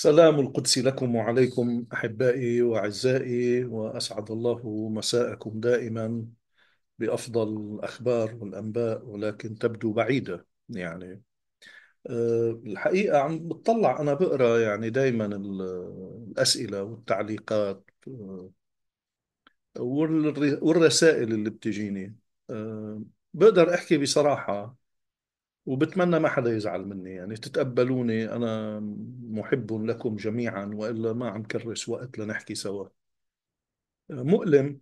سلام القدس لكم وعليكم أحبائي وأعزائي وأسعد الله مساءكم دائما بأفضل الأخبار والأنباء ولكن تبدو بعيدة يعني. أه، الحقيقة عم بتطلع أنا بقرأ يعني دائما ال- الأسئلة والتعليقات والر- والرسائل اللي بتجيني. أه، بقدر أحكي بصراحة وبتمنى ما حدا يزعل مني. يعني تتقبلوني أنا محب لكم جميعا وإلا ما عم كرس وقت لنحكي سوا. مؤلم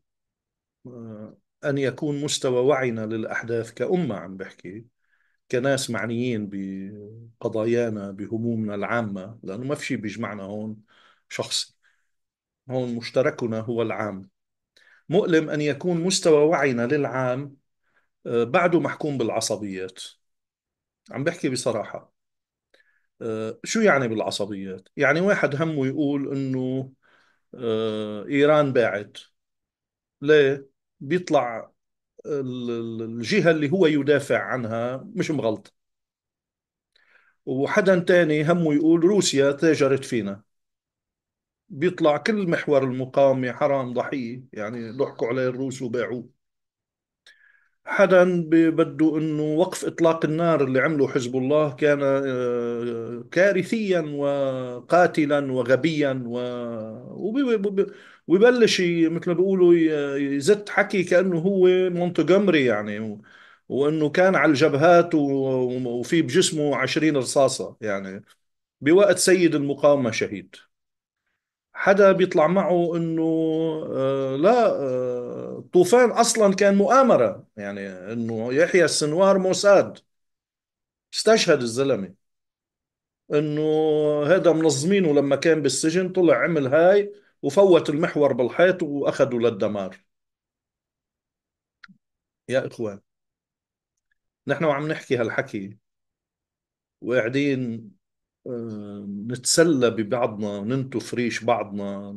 آه، أن يكون مستوى وعينا للأحداث كأمة عم بحكي كناس معنيين بقضايانا بهمومنا العامة لأنه ما في شيء بيجمعنا هون شخصي هون مشتركنا هو العام. مؤلم أن يكون مستوى وعينا للعام آه، بعده محكوم بالعصبيات. عم بحكي بصراحة. آه، شو يعني بالعصبيات؟ يعني واحد همه يقول إنه آه، إيران باعت. ليه؟ بيطلع ال- ال- الجهة اللي هو يدافع عنها مش مغلط. وحدا تاني همه يقول روسيا تاجرت فينا. بيطلع كل محور المقاومة حرام ضحية. يعني ضحكوا عليه الروس وباعوه. حدا بده إنه وقف إطلاق النار اللي عمله حزب الله كان آه، كارثيا وقاتلا وغبيا و وبي- وبي- ويبلش ي- مثل ما بيقولوا يزت حكي كأنه هو مونتجومري يعني وإنه كان على الجبهات وفي بجسمه عشرين رصاصة يعني بوقت سيد المقاومة شهيد. حدا بيطلع معه إنه آه لا آه طوفان أصلا كان مؤامرة يعني إنه يحيى السنوار موساد استشهد الزلمة. إنه هذا منظمينه لما كان بالسجن طلع عمل هاي وفوت المحور بالحيط وأخذوا للدمار. يا إخوان نحن وعم نحكي هالحكي وقاعدين آه، نتسلى ببعضنا ننتف ريش بعضنا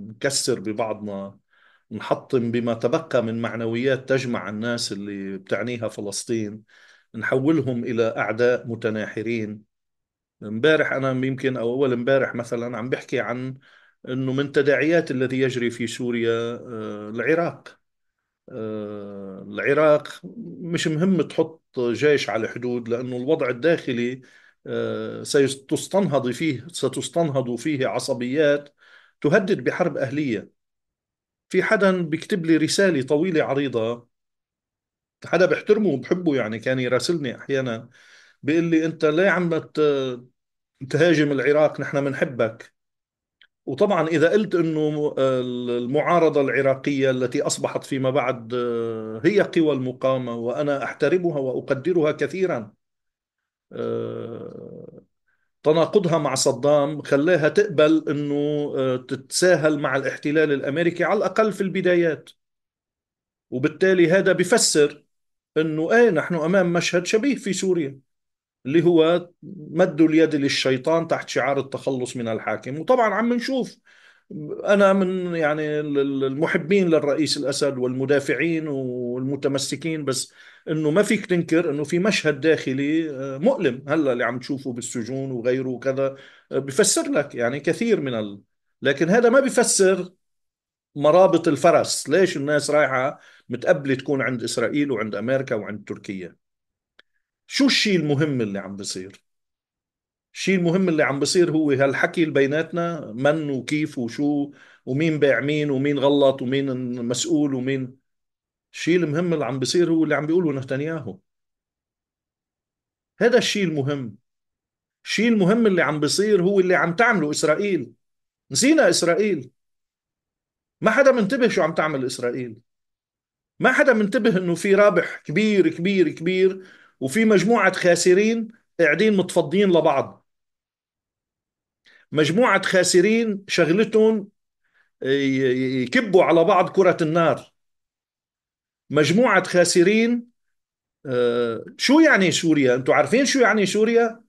نكسر ببعضنا نحطم بما تبقى من معنويات تجمع الناس اللي بتعنيها فلسطين نحولهم إلى أعداء متناحرين. امبارح أنا يمكن أو أول امبارح مثلا عم بحكي عن أنه من تداعيات الذي يجري في سوريا آه، العراق. آه، العراق مش مهم تحط جيش على الحدود لأنه الوضع الداخلي ستستنهض فيه ستستنهض فيه عصبيات تهدد بحرب أهلية. في حدا بيكتب لي رسالة طويلة عريضة حدا بحترمه وبحبه يعني كان يراسلني أحيانا بيقول لي أنت ليه عم تهاجم العراق؟ نحن بنحبك وطبعا إذا قلت أنه المعارضة العراقية التي أصبحت فيما بعد آه، هي قوى المقاومة وأنا أحترمها وأقدرها كثيرا آه، تناقضها مع صدام خلاها تقبل أنه آه، تتساهل مع الاحتلال الأمريكي على الأقل في البدايات. وبالتالي هذا بفسر أنه إيه نحن أمام مشهد شبيه في سوريا اللي هو مد اليد للشيطان تحت شعار التخلص من الحاكم. وطبعا عم نشوف أنا من يعني المحبين للرئيس الأسد والمدافعين والمتمسكين بس إنه ما فيك تنكر إنه في مشهد داخلي آه، مؤلم هلأ اللي عم تشوفه بالسجون وغيره وكذا آه، بفسر لك يعني كثير من ال... لكن هذا ما بفسر مرابط الفرس ليش الناس رايحة متقبلة تكون عند إسرائيل وعند أمريكا وعند تركيا؟ شو الشيء المهم اللي عم بصير؟ الشيء المهم اللي عم بصير هو هالحكي اللي بيناتنا من وكيف وشو ومين باع مين ومين غلط ومين مسؤول ومين. الشيء المهم اللي عم بصير هو اللي عم بيقوله نتنياهو. هذا الشيء المهم. الشيء المهم اللي عم بصير هو اللي عم تعمله إسرائيل. نسينا إسرائيل. ما حدا منتبه شو عم تعمل إسرائيل. ما حدا منتبه إنه في رابح كبير كبير كبير وفي مجموعة خاسرين قاعدين متفضين لبعض. مجموعة خاسرين شغلتهم ي- يكبوا على بعض كرة النار. مجموعة خاسرين آه، شو يعني سوريا؟ أنتوا عارفين شو يعني سوريا؟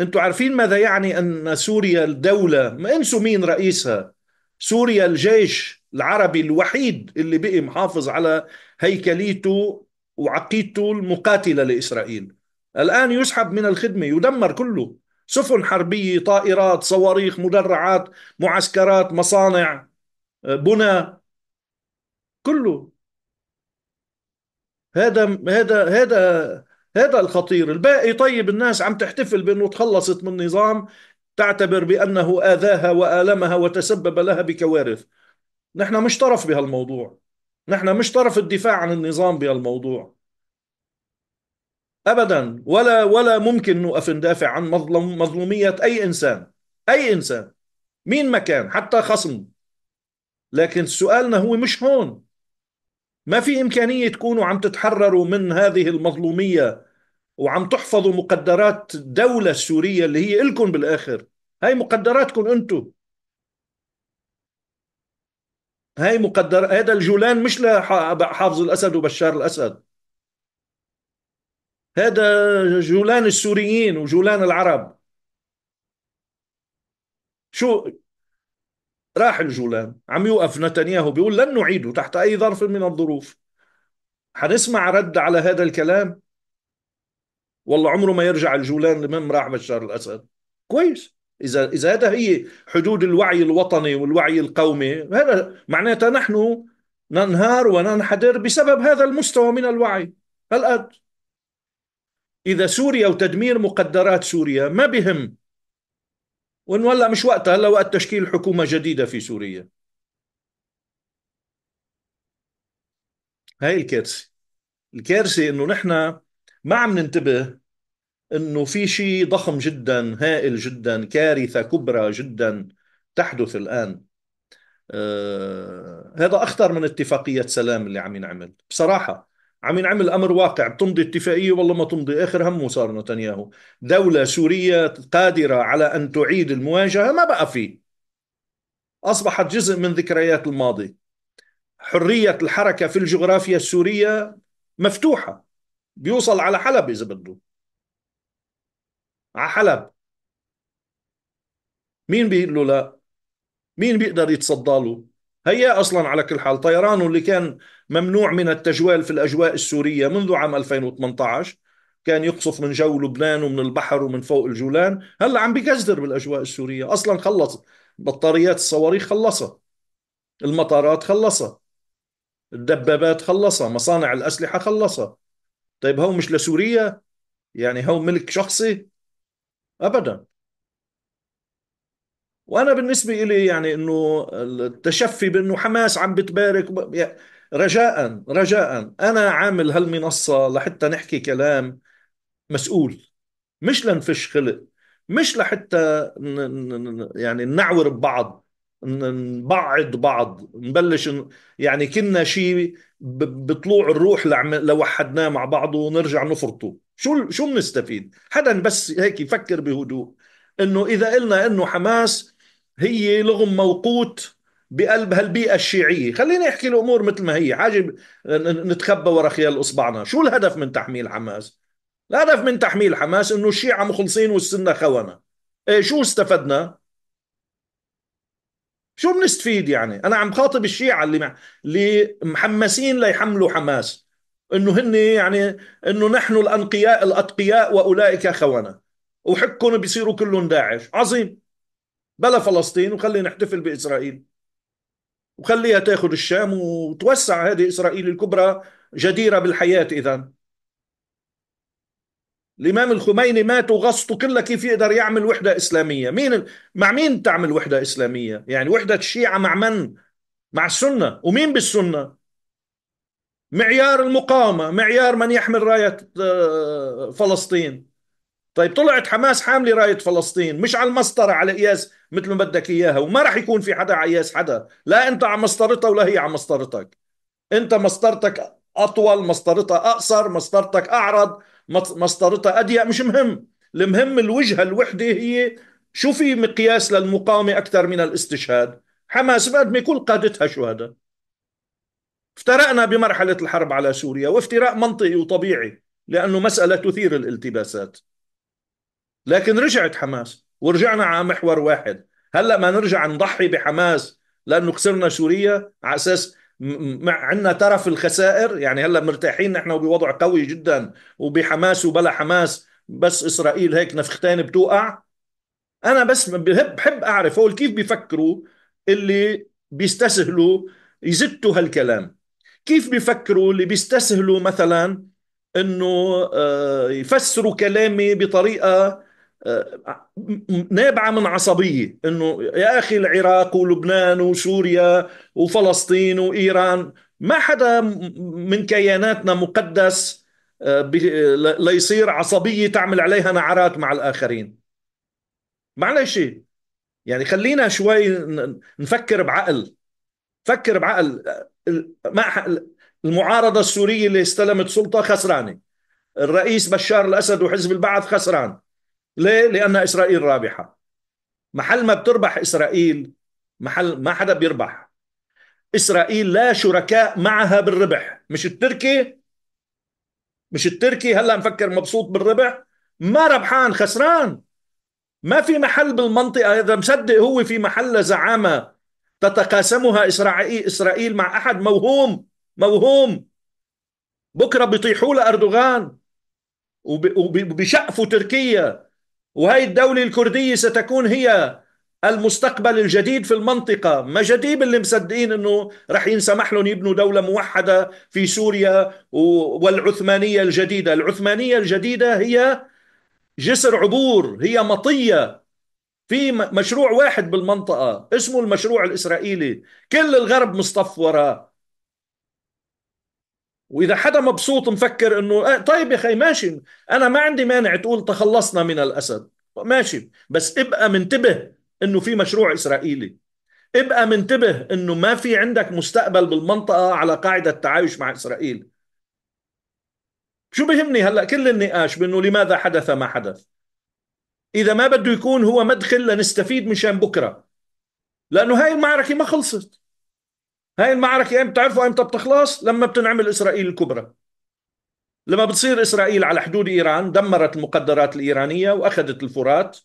أنتوا عارفين ماذا يعني أن سوريا الدولة؟ ما أنسوا مين رئيسها؟ سوريا الجيش العربي الوحيد اللي بقي محافظ على هيكليته وعقيدته المقاتلة لإسرائيل. الآن يسحب من الخدمة يدمر كله. سفن حربية طائرات صواريخ مدرعات معسكرات مصانع آه، بنى كله. هذا هذا هذا هذا الخطير. الباقي طيب الناس عم تحتفل بأنه تخلصت من نظام تعتبر بأنه آذاها وآلمها وتسبب لها بكوارث. نحن مش طرف بهالموضوع. نحن مش طرف الدفاع عن النظام بهالموضوع. ابدا. ولا ولا ممكن نوقف ندافع عن مظلوم مظلومية أي إنسان. أي إنسان. مين ما كان حتى خصم. لكن سؤالنا هو مش هون. ما في إمكانية تكونوا عم تتحرروا من هذه المظلومية وعم تحفظوا مقدرات الدولة السورية اللي هي إلكم بالآخر؟ هاي مقدراتكم أنتم. هاي مقدر هذا الجولان مش لحافظ الأسد وبشار الأسد. هذا جولان السوريين وجولان العرب. شو؟ راح الجولان. عم يوقف نتنياهو بيقول لن نعيده تحت أي ظرف من الظروف. حنسمع رد على هذا الكلام؟ والله عمره ما يرجع الجولان لمن راح بشار الأسد. كويس. إذا إذا هذا هي حدود الوعي الوطني والوعي القومي هذا معناتها نحن ننهار وننحدر بسبب هذا المستوى من الوعي. هالقد إذا سوريا وتدمير مقدرات سوريا ما بهم. ونولع مش وقتها هلا وقت تشكيل حكومة جديدة في سوريا. هاي الكارثة. الكارثة إنه نحن ما عم ننتبه إنه في شيء ضخم جدا هائل جدا كارثة كبرى جدا تحدث الآن. آه هذا أخطر من اتفاقية سلام اللي عم ينعمل. بصراحة عم ينعمل أمر واقع بتمضي اتفاقية والله ما تمضي آخر همه صار نتنياهو. دولة سورية قادرة على أن تعيد المواجهة ما بقى فيه. أصبحت جزء من ذكريات الماضي. حرية الحركة في الجغرافيا السورية مفتوحة. بيوصل على حلب إذا بده. على حلب. مين بيقول له لا؟ مين بيقدر يتصدى له؟ هيا أصلا على كل حال طيرانه اللي كان ممنوع من التجوال في الأجواء السورية منذ عام 2018 كان يقصف من جو لبنان ومن البحر ومن فوق الجولان هلأ عم بيقزدر بالأجواء السورية. أصلا خلص بطاريات الصواريخ خلصها المطارات خلصها الدبابات خلصها مصانع الأسلحة خلصها. طيب هو مش لسوريا؟ يعني هو ملك شخصي؟ ابدا. وأنا بالنسبة لي يعني إنه التشفي بإنه حماس عم بتبارك رجاء رجاء. أنا عامل هالمنصة لحتى نحكي كلام مسؤول مش لنفش خلق مش لحتى يعني نعور ببعض نبعد بعض نبلش يعني كنا شيء بطلوع الروح لو وحدناه مع بعض ونرجع نفرطه. شو شو بنستفيد حدا بس هيك يفكر بهدوء إنه إذا قلنا إنه حماس هي لغم موقوت بقلب هالبيئة الشيعية. خليني احكي الأمور مثل ما هي. حاجة نتخبى ورا خيال أصبعنا. شو الهدف من تحميل حماس؟ الهدف من تحميل حماس إنه الشيعة مخلصين والسنة خونة. إيه شو استفدنا؟ شو بنستفيد يعني؟ أنا عم خاطب الشيعة اللي مع... اللي محمسين ليحملوا حماس. إنه هن يعني إنه نحن الأنقياء الأتقياء وأولئك خونة. وحكهم بيصيروا كلهم داعش. عظيم. بلا فلسطين وخلينا نحتفل بإسرائيل. وخليها تأخذ الشام وتوسع هذه إسرائيل الكبرى جديرة بالحياة إذا الإمام الخميني مات وغصته كلها كيف يقدر يعمل وحدة إسلامية؟ مين مع مين تعمل وحدة إسلامية؟ يعني وحدة الشيعة مع من؟ مع السنة. ومين بالسنة؟ معيار المقاومة معيار من يحمل راية آه، فلسطين. طيب طلعت حماس حاملة راية فلسطين مش على المسطرة على قياس مثل ما بدك إياها وما راح يكون في حدا على قياس حدا. لا أنت على مسطرتها ولا هي على مسطرتك. أنت مسطرتك أطول مسطرتها أقصر مسطرتك أعرض مسطرتها أضيق. مش مهم. المهم الوجهة الوحدة هي شو في مقياس للمقاومة أكثر من الاستشهاد؟ حماس ما يكون قادتها شهداء افترقنا بمرحلة الحرب على سوريا وافتراء منطقي وطبيعي لأنه مسألة تثير الالتباسات. لكن رجعت حماس. ورجعنا على محور واحد. هلا ما نرجع نضحي بحماس لأنه خسرنا سوريا على أساس عندنا ترف الخسائر. يعني هلا مرتاحين نحن وبوضع قوي جدا وبحماس وبلا حماس. بس إسرائيل هيك نفختين بتوقع. أنا بس بحب بحب أعرف هو كيف بيفكروا اللي بيستسهلوا يزتوا هالكلام. كيف بيفكروا اللي بيستسهلوا مثلا إنه آه، يفسروا كلامي بطريقة نابعة من عصبية إنه يا أخي العراق ولبنان وسوريا وفلسطين وإيران ما حدا من كياناتنا مقدس آه، ليصير عصبية تعمل عليها نعرات مع الآخرين. معلش يعني خلينا شوي نفكر بعقل. فكر بعقل. ما المعارضة السورية اللي استلمت سلطة خسرانة. الرئيس بشار الأسد وحزب البعث خسران. ليه؟ لأن إسرائيل رابحة. محل ما بتربح إسرائيل محل ما حدا بيربح. إسرائيل لا شركاء معها بالربح. مش التركي؟ مش التركي هلأ مفكر مبسوط بالربح؟ ما ربحان خسران. ما في محل بالمنطقة. إذا مصدق هو في محل زعامة تتقاسمها إسرائيل, إسرائيل مع أحد موهوم موهوم. بكرة بيطيحوا لأردوغان. وبيشقفوا تركيا. وهي الدولة الكردية ستكون هي المستقبل الجديد في المنطقة. ما جديد اللي مصدقين إنه رح ينسمح لهم يبنوا دولة موحدة في سوريا والعثمانية الجديدة. العثمانية الجديدة هي جسر عبور هي مطية. في مشروع واحد بالمنطقة اسمه المشروع الإسرائيلي. كل الغرب مصطف وراه وإذا حدا مبسوط مفكر إنه آه طيب يا أخي ماشي. أنا ما عندي مانع تقول تخلصنا من الأسد. ماشي. بس ابقى منتبه إنه في مشروع إسرائيلي. ابقى منتبه إنه ما في عندك مستقبل بالمنطقة على قاعدة التعايش مع إسرائيل. شو بهمني هلأ كل النقاش بإنه لماذا حدث ما حدث؟ إذا ما بده يكون هو مدخل لنستفيد مشان بكرة. لأنه هاي المعركة ما خلصت. هاي المعركة إمتى بتعرفوا إمتى بتخلص لما بتنعمل إسرائيل الكبرى. لما بتصير إسرائيل على حدود إيران دمرت المقدرات الإيرانية وأخذت الفرات.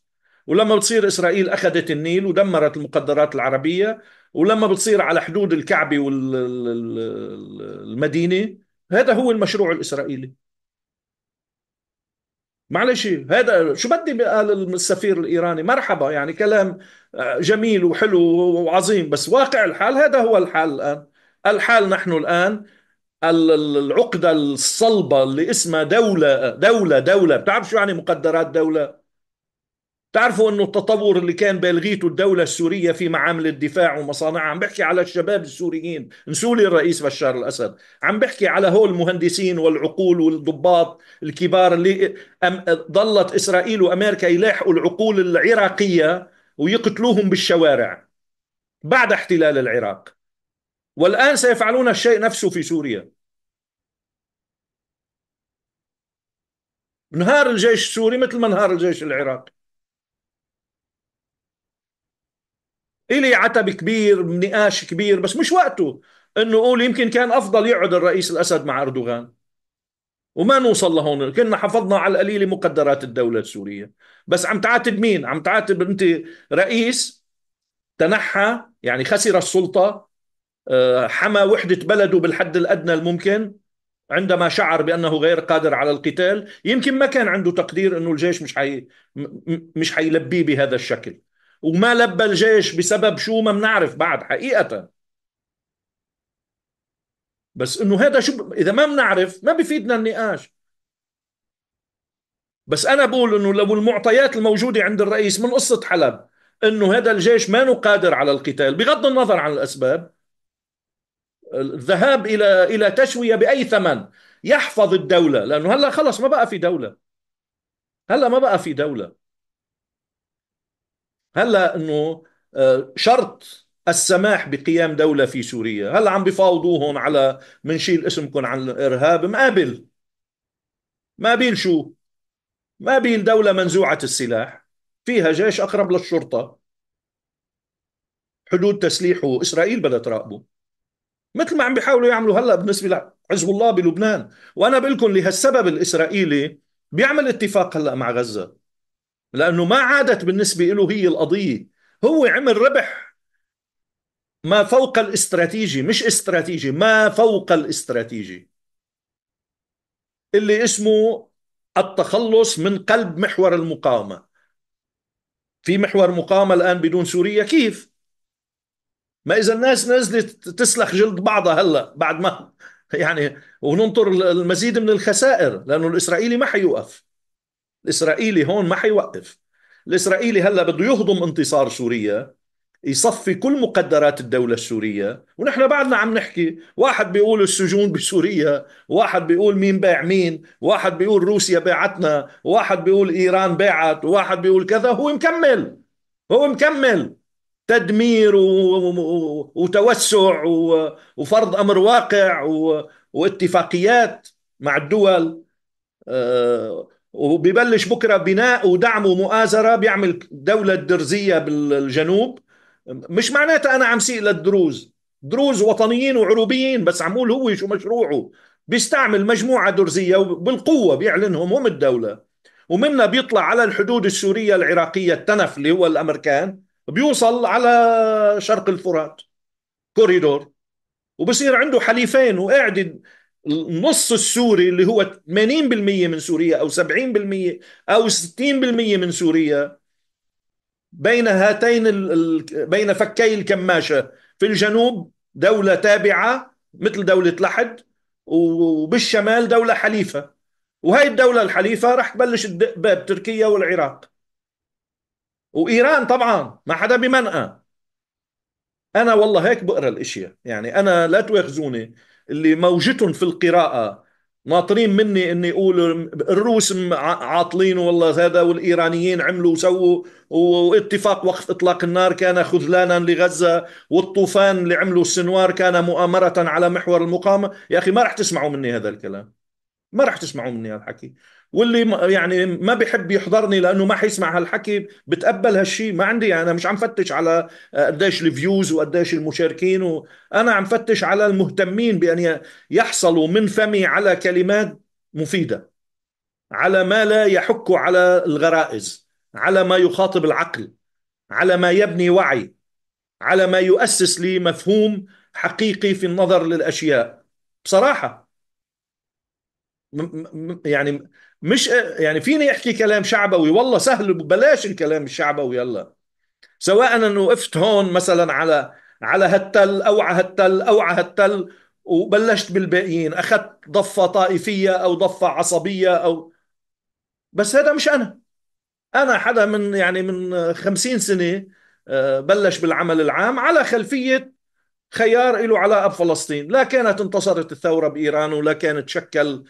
ولما بتصير إسرائيل أخذت النيل ودمرت المقدرات العربية. ولما بتصير على حدود الكعبة والمدينة هذا هو المشروع الإسرائيلي. معلش هذا شو بدي قال السفير الإيراني؟ مرحبا يعني كلام آه، جميل وحلو وعظيم بس واقع الحال هذا هو الحال الآن. الحال نحن الآن العقدة الصلبة اللي اسمها دولة دولة دولة. بتعرف شو يعني مقدرات دولة؟ تعرفوا إنه التطور اللي كان بألغيته الدولة السورية في معامل الدفاع ومصانعها؟ عم بحكي على الشباب السوريين. نسولي الرئيس بشار الأسد. عم بحكي على هول المهندسين والعقول والضباط الكبار اللي ضلت إسرائيل وأمريكا يلاحقوا العقول العراقية ويقتلوهم بالشوارع بعد احتلال العراق. والآن سيفعلون الشيء نفسه في سوريا. انهار الجيش السوري مثل ما انهار الجيش العراقي. إلي عتب كبير نقاش كبير بس مش وقته إنه أقول يمكن كان أفضل يقعد الرئيس الأسد مع أردوغان. وما نوصل لهون كنا حفظنا على القليل مقدرات الدولة السورية. بس عم تعاتب مين؟ عم تعاتب أنت رئيس تنحى يعني خسر السلطة آه، حمى وحدة بلده بالحد الأدنى الممكن عندما شعر بأنه غير قادر على القتال. يمكن ما كان عنده تقدير أنه الجيش مش حي... مش حيلبيه بهذا الشكل. وما لبى الجيش بسبب شو ما بنعرف بعد حقيقة. بس إنه هذا شو إذا ما بنعرف ما بفيدنا النقاش. بس أنا بقول إنه لو المعطيات الموجودة عند الرئيس من قصة حلب إنه هذا الجيش ما قادر على القتال بغض النظر عن الأسباب الذهاب إلى إلى تشوية بأي ثمن يحفظ الدولة لأنه هلأ خلص ما بقى في دولة. هلأ ما بقى في دولة. هلا انه آه، شرط السماح بقيام دولة في سوريا. هلا عم بفاوضوهم على منشيل اسمكم عن الإرهاب مقابل مقابل شو؟ مقابل دولة منزوعة السلاح. فيها جيش أقرب للشرطة. حدود تسليحه. إسرائيل بدها تراقبه. مثل ما عم بيحاولوا يعملوا هلا بالنسبة لحزب الله بلبنان. وأنا بقول لكم لهالسبب الإسرائيلي بيعمل اتفاق هلا مع غزة. لأنه ما عادت بالنسبة له هي القضية. هو عمل ربح. ما فوق الاستراتيجي مش استراتيجي ما فوق الاستراتيجي. اللي اسمه التخلص من قلب محور المقاومة. في محور مقاومة الآن بدون سوريا كيف؟ ما إذا الناس نزلت تسلخ جلد بعضها هلأ بعد ما يعني وننطر المزيد من الخسائر لأنه الإسرائيلي ما حيوقف. الإسرائيلي هون ما حيوقف. الإسرائيلي هلأ بده يهضم انتصار سوريا يصفي كل مقدرات الدولة السورية. ونحن بعدنا عم نحكي واحد بيقول السجون بسوريا واحد بيقول مين باع مين واحد بيقول روسيا باعتنا واحد بيقول إيران باعت واحد بيقول كذا هو مكمل. هو مكمل. تدمير وتوسع وفرض أمر واقع واتفاقيات مع الدول. آه، وبيبلش بكرة بناء ودعم ومؤازرة بيعمل دولة درزية بالجنوب. مش معناتها أنا عم سيء للدروز. دروز وطنيين وعروبيين بس عمول هو شو مشروعه. بيستعمل مجموعة درزية بالقوة بيعلنهم هم الدولة. ومنها بيطلع على الحدود السورية العراقية التنف اللي هو الأمريكان بيوصل على شرق الفرات كوريدور. وبصير عنده حليفين وقاعد النص السوري اللي هو 80% من سوريا أو 70% أو 60% من سوريا بين هاتين ال... بين فكي الكماشة. في الجنوب دولة تابعة مثل دولة لحد وبالشمال دولة حليفة. وهي الدولة الحليفة رح تبلش تدق باب تركيا والعراق. وإيران طبعا ما حدا بمنأى أنا والله هيك بقرأ الأشياء. يعني أنا لا تواخذوني اللي موجتهم في القراءة. ناطرين مني إني أقول الروس عاطلين والله هذا والإيرانيين عملوا وسووا واتفاق وقف إطلاق النار كان خذلانا لغزة والطوفان اللي عملوا السنوار كان مؤامرة على محور المقاومة. يا أخي ما راح تسمعوا مني هذا الكلام. ما راح تسمعوا مني هذا الحكي. واللي يعني ما بيحب يحضرني لأنه ما حيسمع هالحكي بتقبل هالشيء ما عندي أنا مش عم فتش على قديش الفيوز وقديش المشاركين وأنا عم فتش على المهتمين بأن يحصلوا من فمي على كلمات مفيدة على ما لا يحك على الغرائز على ما يخاطب العقل على ما يبني وعي على ما يؤسس لي مفهوم حقيقي في النظر للأشياء. بصراحة يعني مش يعني فيني احكي كلام شعبوي؟ والله سهل بلاش الكلام الشعبوي يلا. سواء أنه وقفت هون مثلا على على هالتل أو على هالتل أو على هالتل وبلشت بالباقيين. أخذت ضفة طائفية أو ضفة عصبية أو بس هذا مش أنا. أنا حدا من يعني من خمسين سنة آه، بلش بالعمل العام على خلفية خيار له علاقه بفلسطين لا كانت انتصرت الثورة بإيران ولا كانت شكل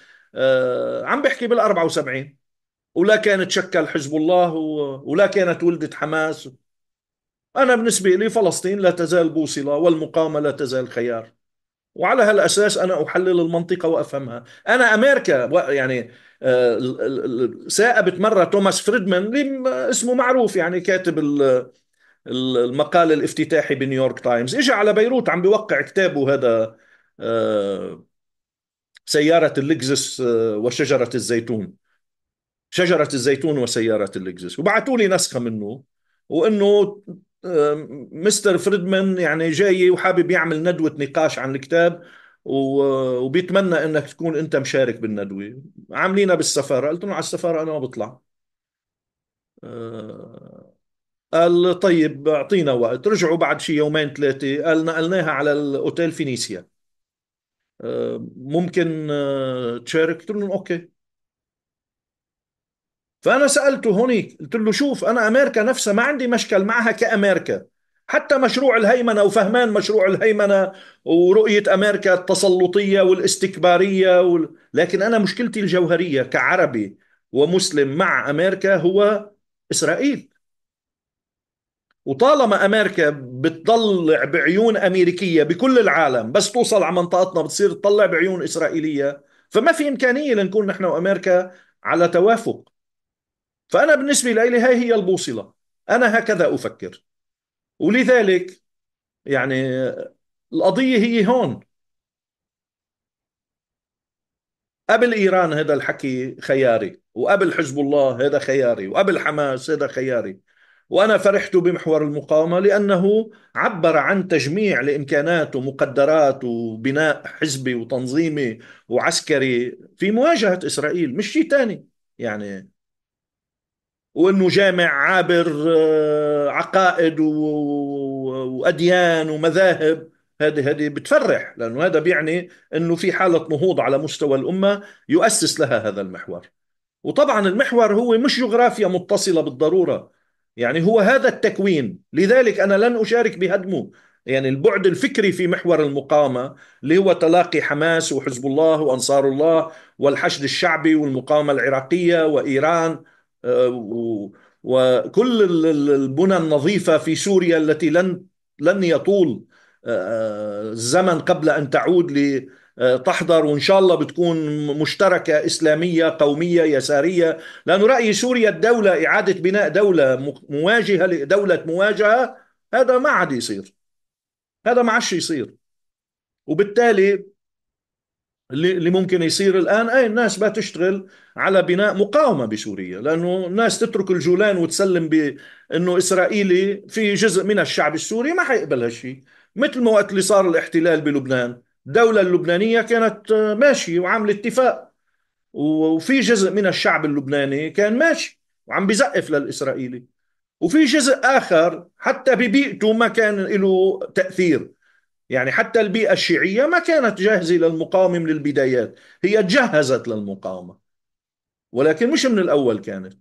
عم بحكي بال 74 ولا كانت شكل حزب الله ولا كانت ولدت حماس. أنا بالنسبة لي فلسطين لا تزال بوصلة والمقاومة لا تزال خيار. وعلى هالأساس أنا أحلل المنطقة وأفهمها. أنا أمريكا يعني آه، صادفت مرة توماس فريدمان اللي اسمه معروف يعني كاتب المقال الافتتاحي بنيويورك تايمز. اجى على بيروت عم بيوقع كتابه هذا آه، سيارة ال Lexus آه، وشجرة الزيتون. شجرة الزيتون وسيارة ال Lexus. وبعثوا لي نسخة منه وإنه مستر فريدمان يعني جاي وحابب يعمل ندوة نقاش عن الكتاب وبيتمنى إنك تكون أنت مشارك بالندوة. عاملينها بالسفارة. قلت له على السفارة أنا ما بطلع. آه، قال طيب أعطينا وقت. رجعوا بعد شي يومين ثلاثة قال نقلناها على الأوتيل فينيسيا. ممكن آه، تشارك. قلت له أوكي. فأنا سألته هونيك قلت له شوف أنا أمريكا نفسها ما عندي مشكل معها كأمريكا. حتى مشروع الهيمنة وفهمان مشروع الهيمنة ورؤية أمريكا التسلطية والاستكبارية وال... لكن أنا مشكلتي الجوهرية كعربي ومسلم مع أمريكا هو إسرائيل. وطالما أمريكا بتطلع بعيون أمريكية بكل العالم بس توصل على منطقتنا بتصير تطلع بعيون إسرائيلية فما في إمكانية لنكون نحن وأمريكا على توافق. فأنا بالنسبة لي هاي هي البوصلة. أنا هكذا أفكر. ولذلك يعني القضية هي هون. قبل إيران هذا الحكي خياري وقبل حزب الله هذا خياري وقبل حماس هذا خياري. وأنا فرحت بمحور المقاومة لأنه عبر عن تجميع لإمكانات ومقدرات وبناء حزبي وتنظيمي وعسكري في مواجهة إسرائيل مش شيء تاني. يعني وإنه جامع عابر آه، عقائد وأديان ومذاهب. هذه هذه بتفرح لأنه هذا بيعني إنه في حالة نهوض على مستوى الأمة يؤسس لها هذا المحور. وطبعا المحور هو مش جغرافيا متصلة بالضرورة. يعني هو هذا التكوين. لذلك أنا لن أشارك بهدمه. يعني البعد الفكري في محور المقاومة اللي هو تلاقي حماس وحزب الله وأنصار الله والحشد الشعبي والمقاومة العراقية وإيران آه، وكل البنى النظيفة في سوريا التي لن لن يطول آه، الزمن قبل أن تعود لتحضر وإن شاء الله بتكون مشتركة إسلامية قومية يسارية. لأنه رأي سوريا الدولة إعادة بناء دولة مواجهة لدولة مواجهة هذا ما عاد يصير. هذا ما عادش يصير. وبالتالي اللي ممكن يصير الآن أي الناس بتشتغل على بناء مقاومة بسوريا. لأنه الناس تترك الجولان وتسلم بانه إسرائيلي في جزء من الشعب السوري ما حيقبل هالشيء مثل ما وقت اللي صار الاحتلال بلبنان. الدولة اللبنانية كانت ماشيه وعاملة اتفاق. وفي جزء من الشعب اللبناني كان ماشي وعم بزقف للإسرائيلي. وفي جزء آخر حتى ببيئته ما كان له تأثير. يعني حتى البيئة الشيعية ما كانت جاهزة للمقاومة من البدايات. هي تجهزت للمقاومة. ولكن مش من الأول كانت.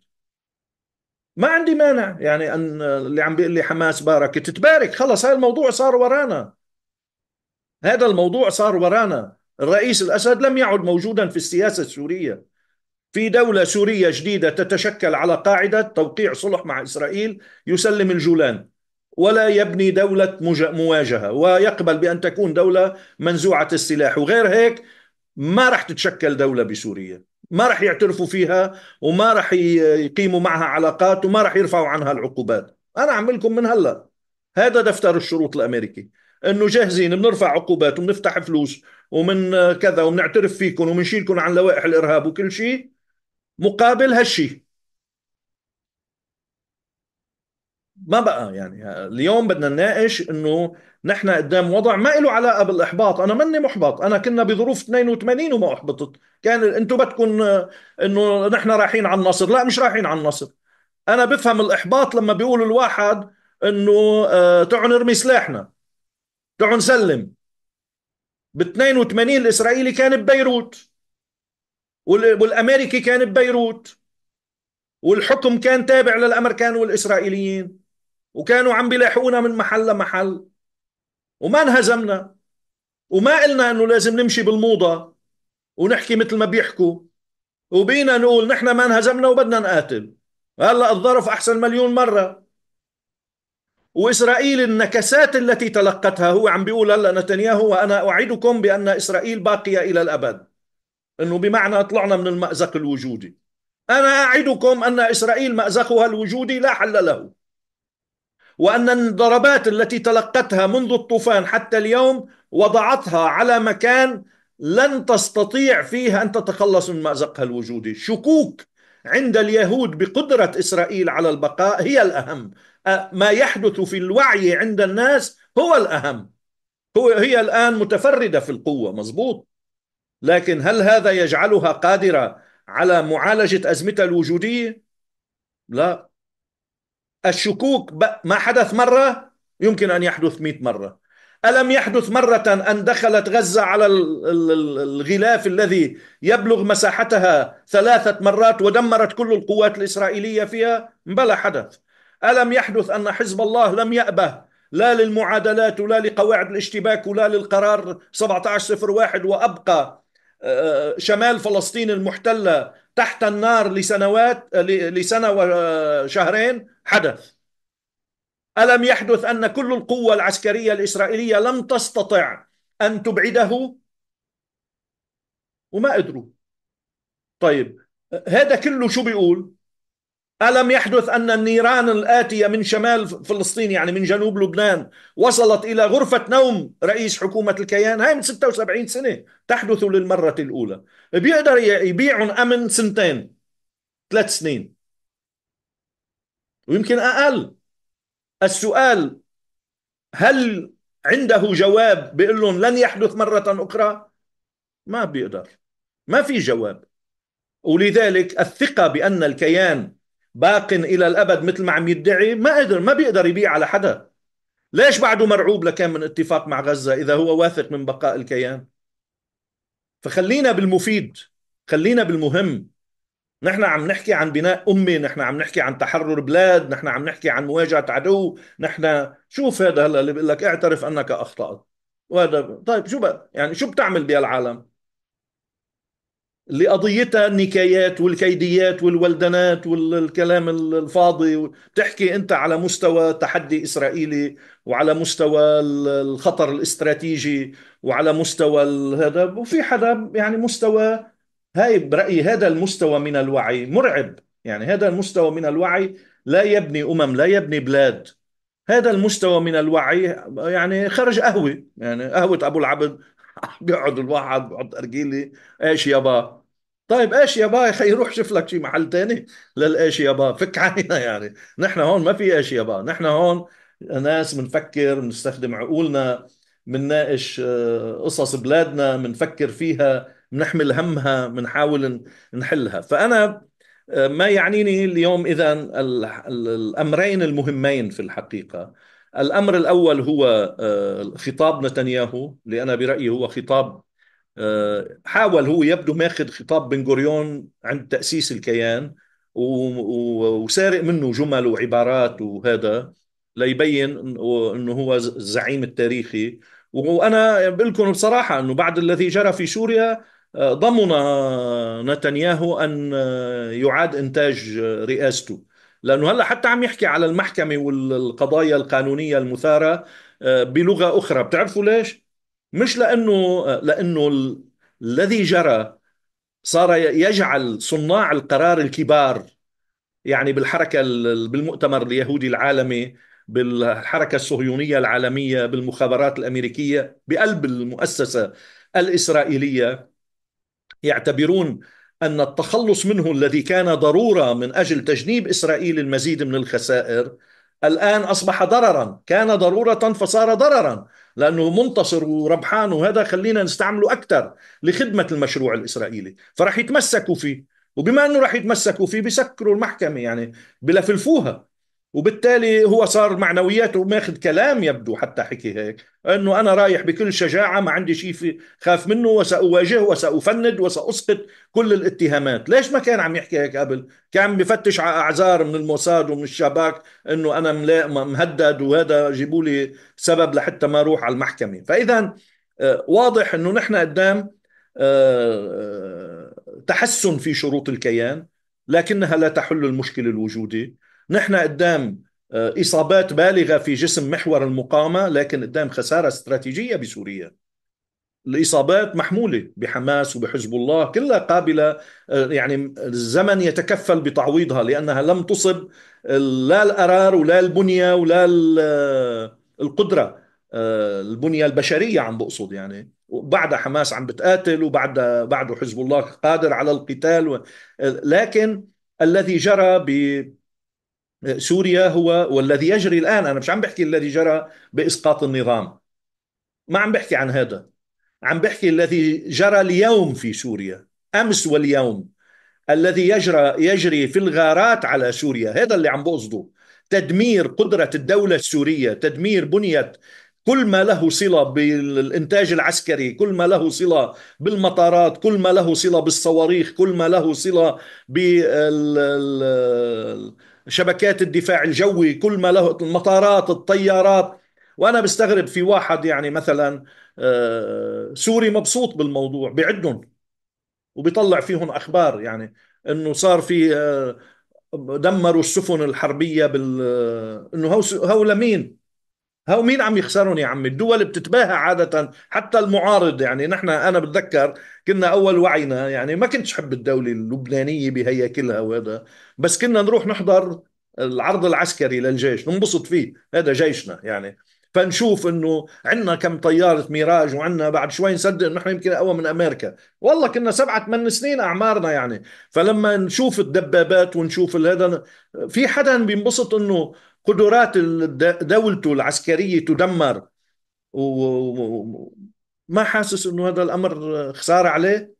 ما عندي مانع يعني أن اللي عم بيقول لي حماس باركت تبارك خلص هذا الموضوع صار ورانا. هذا الموضوع صار ورانا. الرئيس الأسد لم يعد موجودا في السياسة السورية. في دولة سورية جديدة تتشكل على قاعدة توقيع صلح مع إسرائيل يسلم الجولان ولا يبني دولة مواجهة ويقبل بأن تكون دولة منزوعة السلاح. وغير هيك ما رح تتشكل دولة بسوريا. ما رح يعترفوا فيها وما رح يقيموا معها علاقات وما رح يرفعوا عنها العقوبات. أنا أعملكم من هلأ. هذا دفتر الشروط الأمريكي. انه جاهزين بنرفع عقوبات وبنفتح فلوس ومن كذا وبنعترف فيكم وبنشيلكم عن لوائح الإرهاب وكل شيء مقابل هالشيء ما بقى يعني اليوم بدنا نناقش إنه نحن قدام وضع ما له علاقة بالإحباط. أنا ماني محبط. أنا كنا بظروف 82 وما أحبطت. كان أنتم بدكم إنه نحن رايحين على النصر. لا مش رايحين على النصر. أنا بفهم الإحباط لما بيقول الواحد إنه آه تعوا نرمي سلاحنا. تعوا نسلم. ب 82 الإسرائيلي كان ببيروت. والأمريكي كان ببيروت. والحكم كان تابع للامريكان والاسرائيليين وكانوا عم بيلاحقونا من محل لمحل. وما انهزمنا. وما قلنا إنه لازم نمشي بالموضة. ونحكي مثل ما بيحكوا. وبينا نقول نحن ما انهزمنا وبدنا نقاتل. هلا الظرف أحسن مليون مرة. وإسرائيل النكسات التي تلقتها هو عم بيقول هلا نتنياهو وأنا أعدكم بأن إسرائيل باقية إلى الأبد. إنه بمعنى طلعنا من المأزق الوجودي. أنا أعدكم أن إسرائيل مأزقها الوجودي لا حل له. وأن الضربات التي تلقتها منذ الطوفان حتى اليوم وضعتها على مكان لن تستطيع فيها أن تتخلص من مأزقها الوجودي. شكوك عند اليهود بقدرة إسرائيل على البقاء هي الأهم. ما يحدث في الوعي عند الناس هو الأهم. هو هي الآن متفردة في القوة مزبوط لكن هل هذا يجعلها قادرة على معالجة أزمتها الوجودية؟ لا. الشكوك ما حدث مرة يمكن أن يحدث مئة مرة. ألم يحدث مرة أن دخلت غزة على الغلاف الذي يبلغ مساحتها ثلاثة مرات ودمرت كل القوات الإسرائيلية فيها؟ بلا حدث. ألم يحدث أن حزب الله لم يأبه؟ لا للمعادلات ولا لقواعد الاشتباك ولا للقرار 1701 وأبقى آه، شمال فلسطين المحتلة تحت النار لسنوات لسنة وشهرين؟ حدث. ألم يحدث أن كل القوة العسكرية الإسرائيلية لم تستطع أن تبعده؟ وما قدروا طيب هذا كله شو بيقول؟ ألم يحدث أن النيران الآتية من شمال فلسطين يعني من جنوب لبنان وصلت إلى غرفة نوم رئيس حكومة الكيان؟ هاي من 76 سنة تحدث للمرة الأولى. بيقدر يبيعهم أمن سنتين ثلاث سنين. ويمكن أقل. السؤال هل عنده جواب بيقول لهم لن يحدث مرة أخرى؟ ما بيقدر. ما في جواب. ولذلك الثقة بأن الكيان باق إلى الأبد مثل ما عم يدعي ما قدر ما بيقدر يبيع على حدا. ليش بعده مرعوب لكان من اتفاق مع غزة إذا هو واثق من بقاء الكيان؟ فخلينا بالمفيد خلينا بالمهم. نحن عم نحكي عن بناء أمة نحن عم نحكي عن تحرر بلاد نحن عم نحكي عن مواجهة عدو. نحن شوف هذا هلا اللي بيقول لك اعترف أنك أخطأت. وهذا طيب شو بقى؟ يعني شو بتعمل بهالعالم؟ اللي قضيتها النكايات والكيديات والولدنات والكلام الفاضي. بتحكي أنت على مستوى تحدي إسرائيلي وعلى مستوى الخطر الاستراتيجي وعلى مستوى هذا. وفي حدا يعني مستوى هاي برأيي هذا المستوى من الوعي مرعب. يعني هذا المستوى من الوعي لا يبني أمم لا يبني بلاد. هذا المستوى من الوعي يعني خرج قهوة. يعني قهوة أبو العبد بيقعد الواحد بيقعد أرجيلي. إيش يابا طيب إيش يابا خي روح شوف لك شي محل تاني. للايش يابا فك علينا يعني. نحن هون ما في إيش يابا نحن هون ناس بنفكر بنستخدم عقولنا بنناقش آه، قصص بلادنا بنفكر فيها. بنحمل همها بنحاول نحلها. فأنا آه، ما يعنيني اليوم إذا الأمرين المهمين في الحقيقة. الأمر الأول هو آه، خطاب نتنياهو اللي أنا برأيي هو خطاب آه، حاول هو يبدو ماخذ خطاب بن غوريون عند تأسيس الكيان وسارق منه جمل وعبارات وهذا ليبين إنه هو الزعيم التاريخي. وأنا بقول لكم بصراحة إنه بعد الذي جرى في سوريا ضمن نتنياهو أن يعاد إنتاج رئاسته. لأنه هلأ حتى عم يحكي على المحكمة والقضايا القانونية المثارة بلغة أخرى. بتعرفوا ليش؟ مش لأنه لأنه الذي جرى صار يجعل صناع القرار الكبار يعني بالحركة بالمؤتمر اليهودي العالمي بالحركة الصهيونية العالمية بالمخابرات الأمريكية بقلب المؤسسة الإسرائيلية. يعتبرون أن التخلص منه الذي كان ضرورة من أجل تجنيب إسرائيل المزيد من الخسائر الآن أصبح ضررا، كان ضرورة فصار ضررا، لأنه منتصر وربحان وهذا خلينا نستعمله أكثر لخدمة المشروع الإسرائيلي، فراح يتمسكوا فيه، وبما أنه راح يتمسكوا فيه بيسكروا المحكمة يعني بلفلفوها وبالتالي هو صار معنوياته ماخذ كلام يبدو حتى حكي هيك إنه أنا رايح بكل شجاعة ما عندي شيء خاف منه وساواجهه وسأفند وسأسقط كل الاتهامات. ليش ما كان عم يحكي هيك قبل؟ كان بفتش على أعذار من الموساد ومن الشباك إنه أنا مهدد وهذا جيبوا لي سبب لحتى ما أروح على المحكمة. فاذا آه، واضح إنه نحن قدام آه، آه، تحسن في شروط الكيان لكنها لا تحل المشكل الوجودي نحن قدام آه، إصابات بالغة في جسم محور المقاومة لكن قدام خسارة استراتيجية بسوريا. الإصابات محمولة بحماس وبحزب الله كلها قابلة آه، يعني الزمن يتكفل بتعويضها لأنها لم تصب لا القرار ولا البنية ولا آه، القدرة البنية البشرية عم بقصد يعني. وبعد حماس عم بتقاتل وبعد بعده حزب الله قادر على القتال لكن الذي جرى سوريا هو والذي يجري الآن. أنا مش عم بحكي الذي جرى بإسقاط النظام. ما عم بحكي عن هذا. عم بحكي الذي جرى اليوم في سوريا. أمس واليوم. الذي يجرى يجري في الغارات على سوريا. هذا اللي عم بقصده. تدمير قدرة الدولة السورية. تدمير بنية كل ما له صلة بالإنتاج العسكري كل ما له صلة بالمطارات كل ما له صلة بالصواريخ كل ما له صلة بال شبكات الدفاع الجوي كل ما له المطارات الطيارات. وأنا بستغرب في واحد يعني مثلا آه، سوري مبسوط بالموضوع بعدهم وبيطلع فيهم أخبار يعني إنه صار في آه، دمروا السفن الحربية بال آه، إنه هو هو لمين؟ هو مين عم يخسرهم يا عمي؟ الدول بتتباهى عادة حتى المعارض يعني نحن أنا بتذكر كنا أول وعينا يعني ما كنتش حب الدولة اللبنانية بهياكلها وهذا بس كنا نروح نحضر العرض العسكري للجيش ننبسط فيه هذا جيشنا يعني. فنشوف إنه عندنا كم طيارة ميراج وعندنا بعد شوي نصدق إنه إحنا يمكن أقوى من أمريكا. والله كنا سبعة ثمان سنين أعمارنا يعني. فلما نشوف الدبابات ونشوف هذا في حدا بينبسط إنه قدرات دولته العسكرية تدمر. وما حاسس إنه هذا الأمر خسارة عليه؟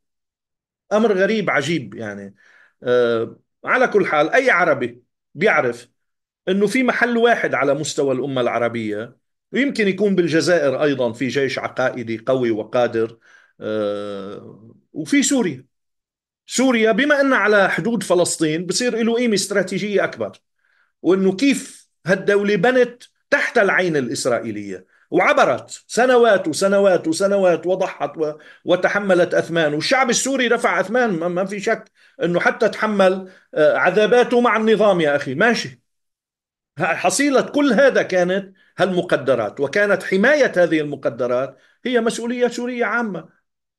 أمر غريب عجيب يعني. أه على كل حال أي عربي بيعرف إنه في محل واحد على مستوى الأمة العربية ويمكن يكون بالجزائر أيضا في جيش عقائدي قوي وقادر. آه، وفي سوريا. سوريا بما أن على حدود فلسطين بصير له قيمة استراتيجية أكبر. وأنه كيف هالدولة بنت تحت العين الإسرائيلية وعبرت سنوات وسنوات وسنوات وضحت وتحملت أثمان والشعب السوري رفع أثمان ما في شك أنه حتى تحمل آه، عذاباته مع النظام يا أخي. ماشي. حصيلة كل هذا كانت هالمقدرات وكانت حماية هذه المقدرات هي مسؤولية سورية عامة.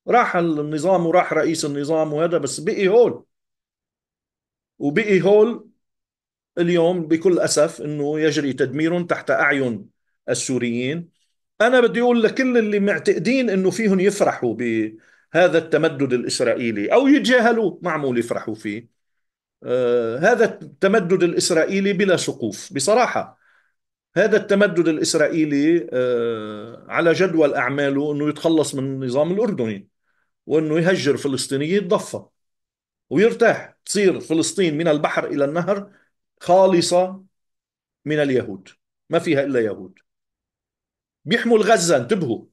راح النظام وراح رئيس النظام وهذا بس بقي هول. وبقي هول اليوم بكل أسف أنه يجري تدمير تحت أعين السوريين. أنا بدي أقول لكل اللي معتقدين أنه فيهم يفرحوا بهذا التمدد الإسرائيلي أو يتجاهلوا معمول يفرحوا فيه. آه هذا التمدد الإسرائيلي بلا سقوف. بصراحة هذا التمدد الإسرائيلي آه على جدول أعماله أنه يتخلص من النظام الأردني وإنه يهجر فلسطينية الضفة ويرتاح. تصير فلسطين من البحر إلى النهر خالصة من اليهود. ما فيها إلا يهود. بيحمل غزة انتبهوا.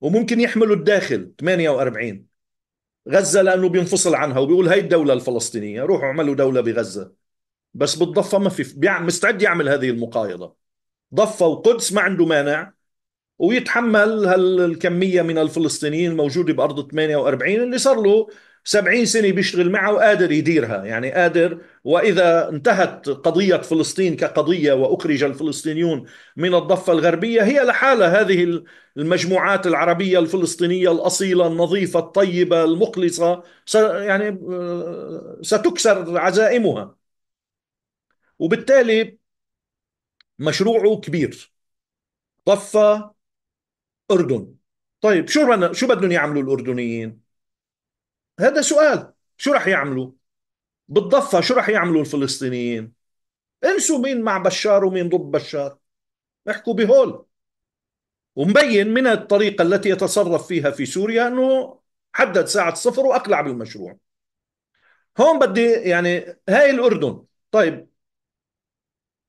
وممكن يحملوا الداخل 48 غزة لأنه بينفصل عنها وبيقول هاي الدولة الفلسطينية. روحوا اعملوا دولة بغزة. بس بالضفة ما في مستعد يعمل هذه المقايضة. ضفة وقدس ما عنده مانع. ويتحمل هالكمية من الفلسطينيين الموجودة بأرض 48 اللي صار له 70 سنة بيشتغل معها وقادر يديرها. يعني قادر وإذا انتهت قضية فلسطين كقضية وأخرج الفلسطينيون من الضفة الغربية هي لحالها هذه المجموعات العربية الفلسطينية الأصيلة النظيفة الطيبة المخلصة يعني آه، ستكسر عزائمها. وبالتالي مشروعه كبير. ضفة أردن. طيب شو شو بدهم يعملوا الأردنيين؟ هذا سؤال شو رح يعملوا؟ بالضفة شو رح يعملوا الفلسطينيين؟ انسوا مين مع بشار ومين ضد بشار. احكوا بهول. ومبين من الطريقة التي يتصرف فيها في سوريا أنه حدد ساعة صفر وأقلع بالمشروع. هون بدي يعني هاي الأردن. طيب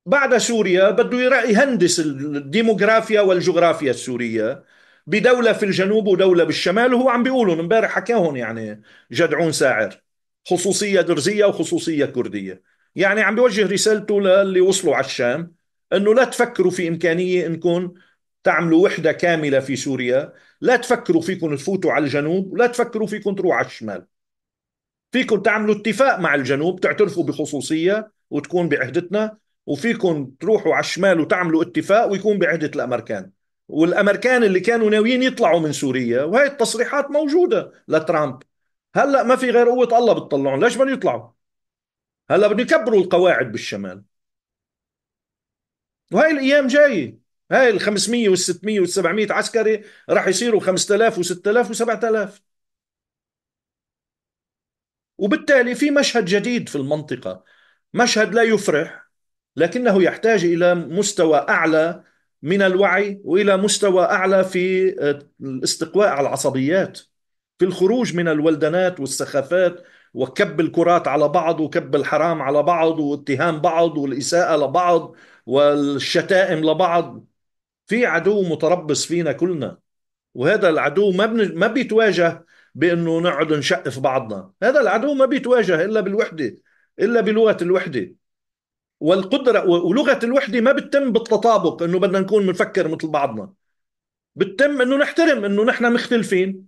بعد سوريا بده يهندس الديموغرافيا والجغرافيا السورية. بدولة في الجنوب ودولة بالشمال وهو عم بيقولون امبارح حكاهم يعني جدعون ساعر خصوصية درزية وخصوصية كردية. يعني عم بيوجه رسالته للي وصلوا على الشام إنه لا تفكروا في إمكانية إنكم تعملوا وحدة كاملة في سوريا لا تفكروا فيكم تفوتوا على الجنوب ولا تفكروا فيكم تروحوا على الشمال. فيكم تعملوا اتفاق مع الجنوب تعترفوا بخصوصية وتكون بعهدتنا وفيكم تروحوا على الشمال وتعملوا اتفاق ويكون بعهدة الأمريكان. والأمريكان اللي كانوا ناويين يطلعوا من سوريا وهي التصريحات موجودة لترامب. هلأ ما في غير قوة الله بتطلعون ليش بدهم يطلعوا؟ هلأ بدهم يكبروا القواعد بالشمال. وهي الأيام جاية. هاي ال 500 وال 600 وال 700 عسكري راح يصيروا 5000 و6000 و7000 وبالتالي في مشهد جديد في المنطقة. مشهد لا يفرح لكنه يحتاج إلى مستوى أعلى من الوعي وإلى مستوى أعلى في آه، الاستقواء على العصبيات في الخروج من الولدنات والسخافات وكب الكرات على بعض وكب الحرام على بعض واتهام بعض والإساءة لبعض والشتائم لبعض. في عدو متربص فينا كلنا وهذا العدو ما بن... ما بيتواجه بأنه نقعد نشق في بعضنا. هذا العدو ما بيتواجه إلا بالوحدة إلا بلغه الوحدة. والقدرة ولغة الوحدة ما بتتم بالتطابق إنه بدنا نكون بنفكر مثل بعضنا. بتتم إنه نحترم إنه نحن مختلفين.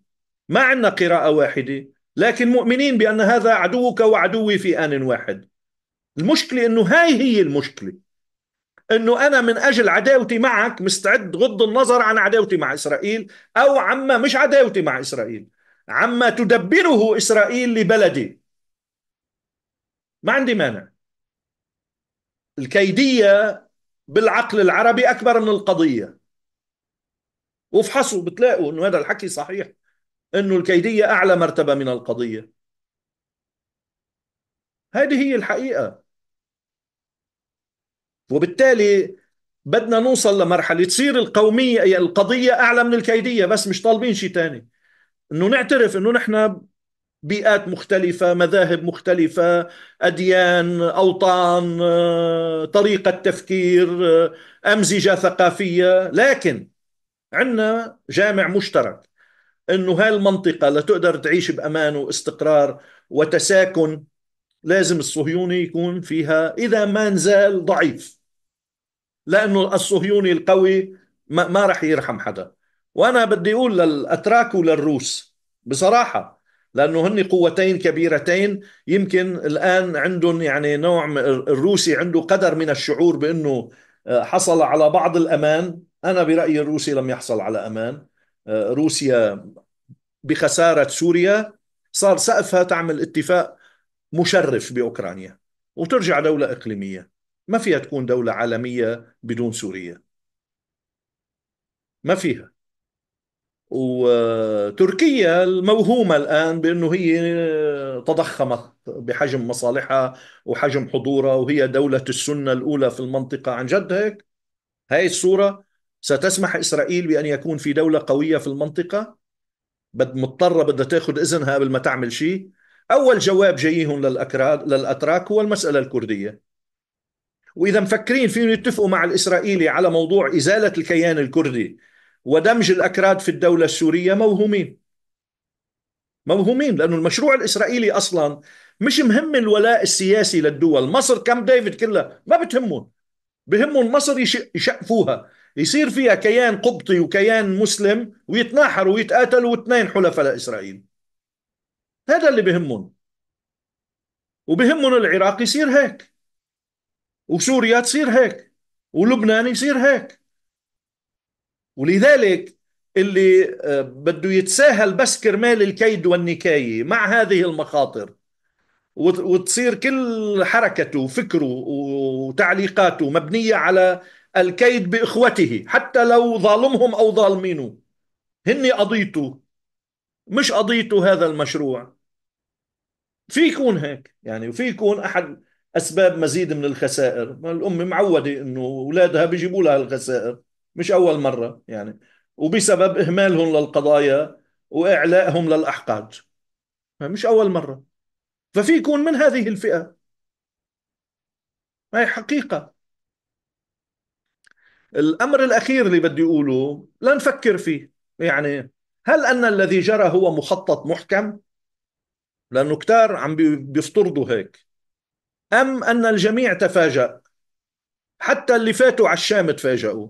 ما عندنا قراءة واحدة لكن مؤمنين بأن هذا عدوك وعدوي في آن واحد. المشكلة إنه هاي هي المشكلة. إنه أنا من أجل عداوتي معك مستعد غض النظر عن عداوتي مع إسرائيل أو عما مش عداوتي مع إسرائيل. عما تدبره إسرائيل لبلدي. ما عندي مانع. الكيدية بالعقل العربي أكبر من القضية. وافحصوا بتلاقوا أنه هذا الحكي صحيح أنه الكيدية أعلى مرتبة من القضية. هذه هي الحقيقة. وبالتالي بدنا نوصل لمرحلة تصير القومية القضية أعلى من الكيدية بس مش طالبين شيء تاني. أنه نعترف أنه نحن بيئات مختلفة مذاهب مختلفة أديان أوطان آه، طريقة تفكير آه، أمزجة ثقافية. لكن عندنا جامع مشترك إنه هاي المنطقة لتقدر تعيش بأمان واستقرار وتساكن لازم الصهيوني يكون فيها إذا ما نزال ضعيف. لأنه الصهيوني القوي ما, ما رح يرحم حدا. وأنا بدي أقول للأتراك وللروس بصراحة لأنه هن قوتين كبيرتين. يمكن الآن عندهم يعني نوع الروسي عنده قدر من الشعور بأنه آه، حصل على بعض الأمان. أنا برأيي الروسي لم يحصل على أمان. آه، روسيا بخسارة سوريا صار سقفها تعمل اتفاق مشرف بأوكرانيا وترجع دولة إقليمية. ما فيها تكون دولة عالمية بدون سوريا. ما فيها. وتركيا الموهومة الآن بأنه هي تضخمت بحجم مصالحها وحجم حضورها وهي دولة السنة الأولى في المنطقة. عن جد هيك؟ هاي الصورة ستسمح إسرائيل بأن يكون في دولة قوية في المنطقة؟ بد مضطرة بدها تاخذ إذنها قبل ما تعمل شيء؟ أول جواب جايهم للأكراد للأتراك هو المسألة الكردية. وإذا مفكرين فيهم يتفقوا مع الإسرائيلي على موضوع إزالة الكيان الكردي ودمج الأكراد في الدولة السورية موهومين. موهومين لأنه المشروع الإسرائيلي أصلا مش مهم الولاء السياسي للدول. مصر كم ديفيد كلها ما بتهمهم. بهمهم مصر يشقفوها. يصير فيها كيان قبطي وكيان مسلم ويتناحروا ويتقاتلوا واثنين حلفاء لإسرائيل. هذا اللي بهمهم. وبهمهم العراق يصير هيك. وسوريا تصير هيك. ولبنان يصير هيك. ولذلك اللي آه، بده يتساهل بس كرمال الكيد والنكاية مع هذه المخاطر وتصير كل حركته وفكره وتعليقاته مبنية على الكيد بإخوته حتى لو ظالمهم أو ظالمينه. هن قضيته مش قضيته هذا المشروع. في يكون هيك يعني وفي يكون أحد أسباب مزيد من الخسائر. الأم معودة إنه أولادها بيجيبوا لها الخسائر. مش أول مرة يعني. وبسبب إهمالهم للقضايا وإعلائهم للأحقاد. مش أول مرة. ففي يكون من هذه الفئة. هاي حقيقة. الأمر الأخير اللي بدي أقوله لا نفكر فيه. يعني هل أن الذي جرى هو مخطط محكم؟ لأنه كتار عم بيفترضوا هيك. أم أن الجميع تفاجأ؟ حتى اللي فاتوا على الشام تفاجأوا.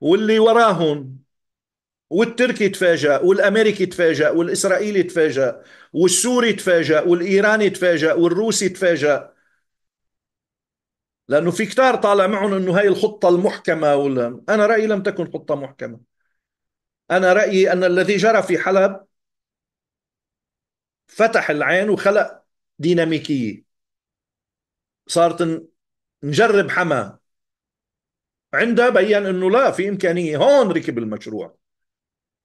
واللي وراهم والتركي تفاجأ والأمريكي تفاجأ والإسرائيلي تفاجأ والسوري تفاجأ والإيراني تفاجأ والروسي تفاجأ. لأنه في كتار طالع معهم أنه هاي الخطة المحكمة ولا أنا رأيي لم تكن خطة محكمة. أنا رأيي أن الذي جرى في حلب فتح العين وخلق ديناميكية. صارت نجرب حما. عندها بين إنه لا في إمكانية. هون ركب المشروع.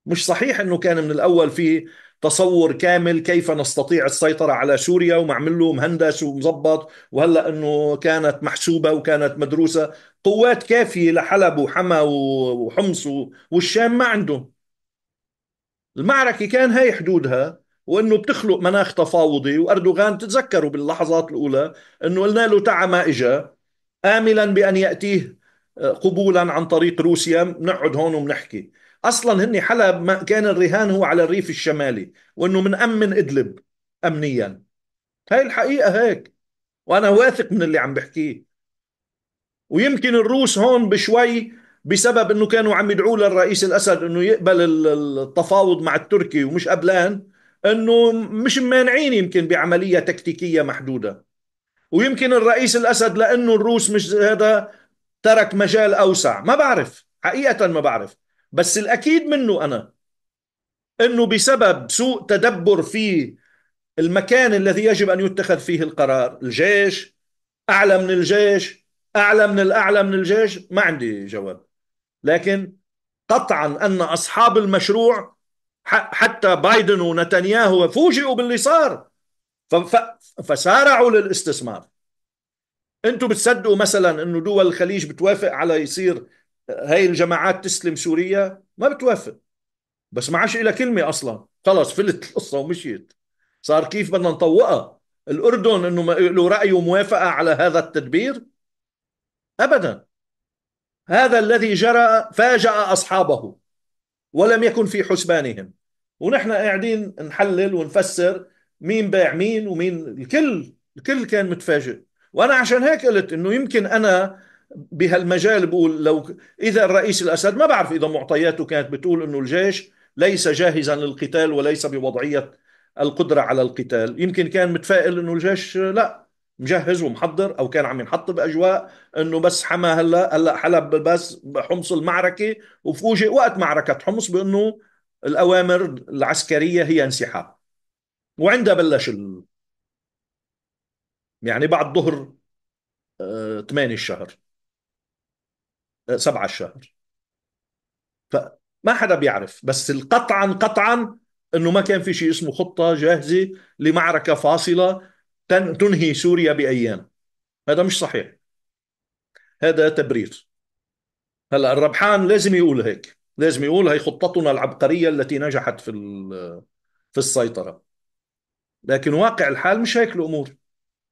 مش صحيح إنه كان من الأول في تصور كامل كيف نستطيع السيطرة على سوريا ومعمل له مهندس ومظبط وهلأ إنه كانت محسوبة وكانت مدروسة. قوات كافية لحلب وحما وحمص والشام ما عندهم. المعركة كان هاي حدودها وإنه بتخلق مناخ تفاوضي. وأردوغان تتذكروا باللحظات الأولى إنه قلنا له تعا ما إجا املا بأن يأتيه قبولا عن طريق روسيا نقعد هون وبنحكي أصلا هني حلب ما كان الرهان هو على الريف الشمالي وإنه منأمن إدلب امنيا. هاي الحقيقة هيك وأنا واثق من اللي عم بحكيه. ويمكن الروس هون بشوي بسبب إنه كانوا عم يدعوا للرئيس الأسد إنه يقبل التفاوض مع التركي ومش قبلان إنه مش مانعين يمكن بعملية تكتيكية محدودة. ويمكن الرئيس الأسد لأنه الروس مش هذا ترك مجال أوسع. ما بعرف. حقيقة ما بعرف. بس الأكيد منه أنا أنه بسبب سوء تدبر في المكان الذي يجب أن يتخذ فيه القرار. الجيش أعلى من الجيش أعلى من الأعلى من الجيش. ما عندي جواب. لكن قطعا أن أصحاب المشروع حتى بايدن ونتنياهو فوجئوا باللي صار. فسارعوا للاستثمار. أنتم بتصدقوا مثلا إنه دول الخليج بتوافق على يصير هاي الجماعات تسلم سوريا؟ ما بتوافق. بس ما عادش لها كلمة أصلا. خلص فلت القصة ومشيت. صار كيف بدنا نطوقها؟ الأردن أنه له رأي وموافقة على هذا التدبير؟ أبدا. هذا الذي جرى فاجأ أصحابه ولم يكن في حسبانهم. ونحن قاعدين نحلل ونفسر مين باع مين ومين الكل. الكل كان متفاجئ. وأنا عشان هيك قلت إنه يمكن أنا بهالمجال بقول لو إذا الرئيس الأسد ما بعرف إذا معطياته كانت بتقول إنه الجيش ليس جاهزا للقتال وليس بوضعية القدرة على القتال يمكن كان متفائل إنه الجيش لا مجهز ومحضر أو كان عم ينحط بأجواء إنه بس حما هلأ هلأ حلب بس حمص المعركة وفوجئ وقت معركة حمص بإنه الأوامر العسكرية هي انسحاب وعندها بلش. يعني بعد ظهر 8 الشهر. 7 الشهر. فما حدا بيعرف بس قطعا قطعا إنه ما كان في شيء اسمه خطة جاهزة لمعركة فاصلة تنهي سوريا بأيام. هذا مش صحيح. هذا تبرير. هلأ الربحان لازم يقول هيك. لازم يقول هي خطتنا العبقرية التي نجحت في في السيطرة. لكن واقع الحال مش هيك الأمور.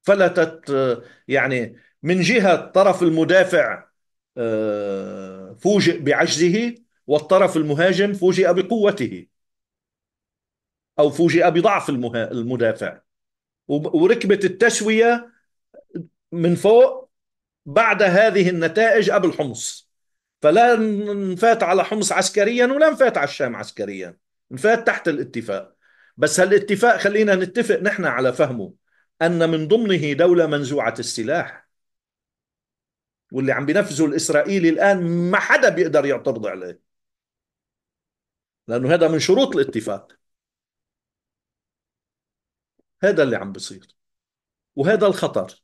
فلتت يعني من جهة الطرف المدافع آه، فوجئ بعجزه والطرف المهاجم فوجئ بقوته أو فوجئ بضعف المدافع. وركبت التسوية من فوق بعد هذه النتائج قبل حمص فلا نفات على حمص عسكريا ولا نفات على الشام عسكريا. نفات تحت الاتفاق. بس هالاتفاق خلينا نتفق نحن على فهمه. أن من ضمنه دولة منزوعة السلاح. واللي عم بينفذه الإسرائيلي الآن ما حدا بيقدر يعترض عليه. لأنه هذا من شروط الاتفاق. هذا اللي عم بيصير. وهذا الخطر.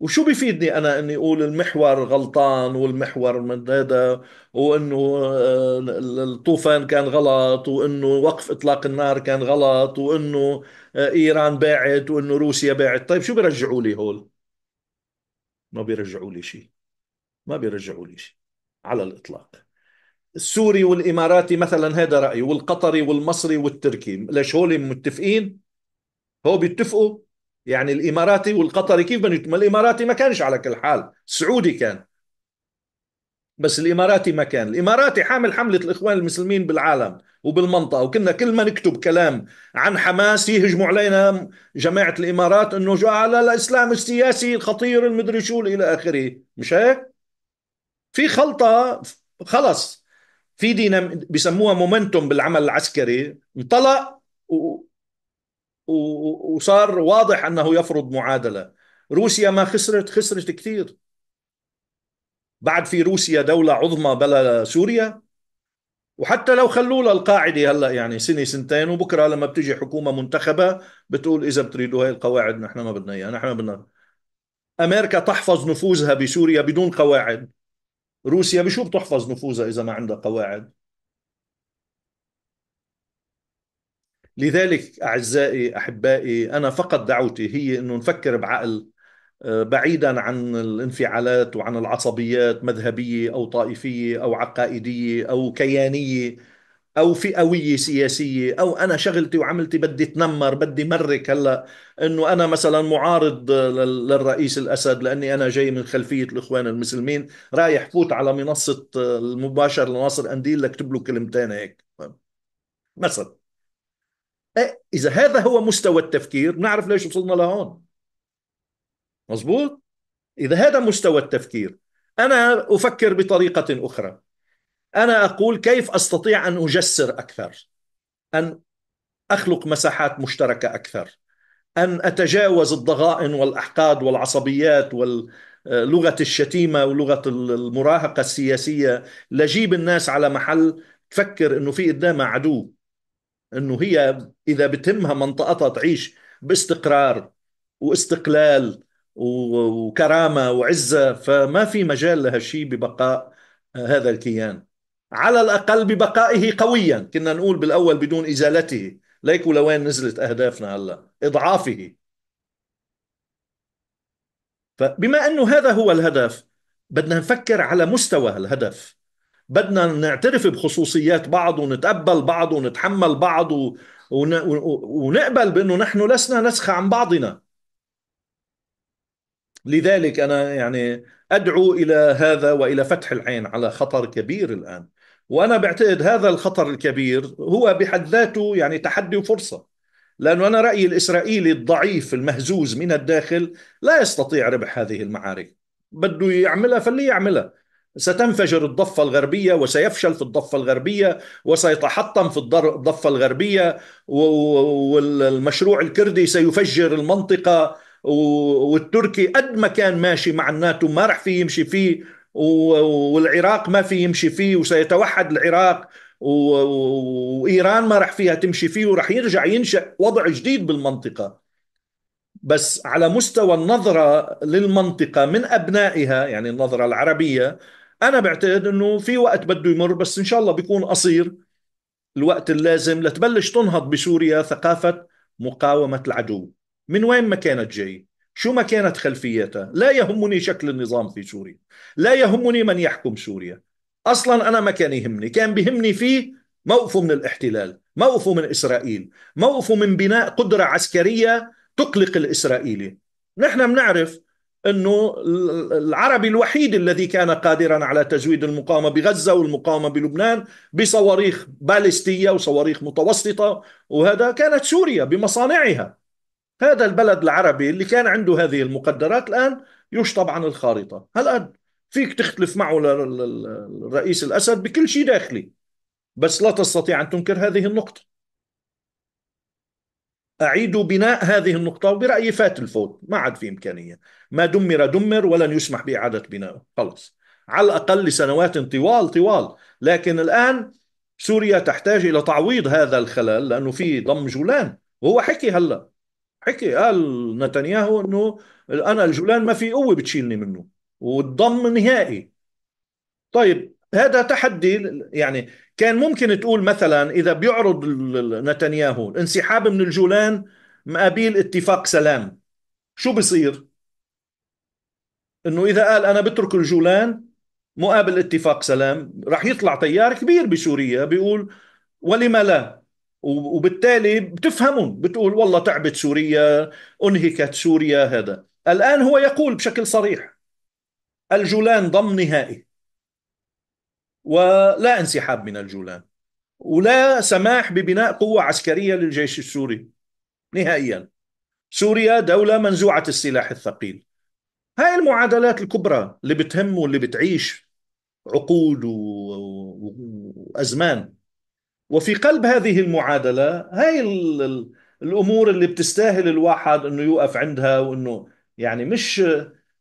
وشو بيفيدني أنا إني أقول المحور غلطان والمحور من هذا وإنه آه، الطوفان كان غلط وإنه وقف إطلاق النار كان غلط وإنه آه، إيران باعت وإنه روسيا باعت. طيب شو بيرجعوا لي هول؟ ما بيرجعوا لي شيء. ما بيرجعوا لي شيء على الإطلاق. السوري والإماراتي مثلا هذا رأيي والقطري والمصري والتركي. ليش هول متفقين؟ هو بيتفقوا يعني الاماراتي والقطري كيف ما الاماراتي ما كانش على كل حال. السعودي كان. بس الاماراتي ما كان. الاماراتي حامل حملة الإخوان المسلمين بالعالم وبالمنطقة وكنا كل ما نكتب كلام عن حماس يهجموا علينا جماعة الإمارات إنه على الإسلام السياسي الخطير المدري شو إلى آخره. مش هيك؟ في خلطة خلص. في دينا بسموها مومنتوم بالعمل العسكري. انطلق وصار واضح أنه يفرض معادلة. روسيا ما خسرت خسرت كثير. بعد في روسيا دولة عظمى بلا سوريا. وحتى لو خلوا لها القاعدة هلأ يعني سنة سنتين وبكرة لما بتجي حكومة منتخبة بتقول إذا بتريدوا هاي القواعد نحن ما بدنا إياها نحن بدنا. أمريكا تحفظ نفوذها بسوريا بدون قواعد. روسيا بشو بتحفظ نفوذها إذا ما عندها قواعد؟ لذلك أعزائي أحبائي أنا فقط دعوتي هي أنه نفكر بعقل آه، بعيدا عن الانفعالات وعن العصبيات مذهبية أو طائفية أو عقائدية أو كيانية أو فئوية سياسية أو أنا شغلتي وعملتي بدي تنمر بدي مرك هلأ إنه أنا مثلا معارض للرئيس الأسد لأني أنا جاي من خلفية الإخوان المسلمين رايح فوت على منصة المباشر لناصر أنديل لكتب له كلمتين هيك. مثلا. إيه، إذا هذا هو مستوى التفكير نعرف ليش وصلنا لهون. مزبوط إذا هذا مستوى التفكير أنا أفكر بطريقة أخرى. أنا أقول كيف أستطيع أن أجسر أكثر؟ أن أخلق مساحات مشتركة أكثر. أن أتجاوز الضغائن والأحقاد والعصبيات ولغة الشتيمة ولغة المراهقة السياسية. لجيب الناس على محل تفكر أنه في قدامها عدو. إنه هي إذا بتهمها منطقتها تعيش باستقرار واستقلال وكرامة وعزة فما في مجال لهالشيء ببقاء هذا الكيان. على الأقل ببقائه قويا. كنا نقول بالأول بدون إزالته. ليكوا لوين نزلت أهدافنا هلا. إضعافه. فبما أنه هذا هو الهدف بدنا نفكر على مستوى الهدف. بدنا نعترف بخصوصيات بعض ونتقبل بعض ونتحمل بعض. ونقبل بأنه نحن لسنا نسخة عن بعضنا. لذلك أنا يعني أدعو إلى هذا وإلى فتح العين على خطر كبير الآن. وأنا بعتقد هذا الخطر الكبير هو بحد ذاته يعني تحدي وفرصة. لأنه أنا رأيي الإسرائيلي الضعيف المهزوز من الداخل لا يستطيع ربح هذه المعارك. بده يعملها فلي يعملها. ستنفجر الضفة الغربية وسيفشل في الضفة الغربية وسيتحطم في الضفة الغربية والمشروع الكردي سيفجر المنطقة والتركي قد ما كان ماشي مع الناتو ما راح فيه يمشي فيه والعراق ما في يمشي فيه وسيتوحد العراق وإيران ما راح فيها تمشي فيه وراح يرجع ينشأ وضع جديد بالمنطقة. بس على مستوى النظرة للمنطقة من أبنائها يعني النظرة العربية أنا بعتقد إنه في وقت بده يمر بس إن شاء الله بيكون قصير. الوقت اللازم لتبلش تنهض بسوريا ثقافة مقاومة العدو. من وين ما كانت جاي؟ شو ما كانت خلفيتها؟ لا يهمني شكل النظام في سوريا. لا يهمني من يحكم سوريا. أصلا أنا ما كان يهمني. كان بيهمني فيه موقفه من الاحتلال موقفه من إسرائيل موقفه من بناء قدرة عسكرية تقلق الإسرائيلي. نحن بنعرف إنه العربي الوحيد الذي كان قادرا على تزويد المقاومة بغزة والمقاومة بلبنان بصواريخ باليستية وصواريخ متوسطة وهذا كانت سوريا بمصانعها. هذا البلد العربي اللي كان عنده هذه المقدرات الآن يشطب عن الخارطة. هالقد فيك تختلف معه الرئيس الأسد بكل شيء داخلي بس لا تستطيع أن تنكر هذه النقطة. أعيد بناء هذه النقطة وبرأيي فات الفوت ما عاد في إمكانية. ما دمر دمر ولن يسمح بإعادة بنائه خلص على الأقل لسنوات طوال طوال. لكن الآن سوريا تحتاج إلى تعويض هذا الخلل لأنه في ضم جولان. وهو حكي هلأ. حكي. قال نتنياهو إنه أنا الجولان ما في قوة بتشيلني منه. والضم نهائي. طيب هذا تحدي يعني كان ممكن تقول مثلا إذا بيعرض نتنياهو الانسحاب من الجولان مقابل اتفاق سلام شو بصير؟ إنه إذا قال أنا بترك الجولان مقابل اتفاق سلام راح يطلع تيار كبير بسوريا بيقول ولما لا؟ وبالتالي بتفهمون بتقول والله تعبت سوريا أنهكت سوريا هذا. الآن هو يقول بشكل صريح الجولان ضم نهائي. ولا انسحاب من الجولان ولا سماح ببناء قوة عسكرية للجيش السوري نهائيا. سوريا دولة منزوعة السلاح الثقيل. هاي المعادلات الكبرى اللي بتهم واللي بتعيش عقود وأزمان. وفي قلب هذه المعادلة هاي الأمور اللي بتستاهل الواحد أنه يوقف عندها وأنه يعني مش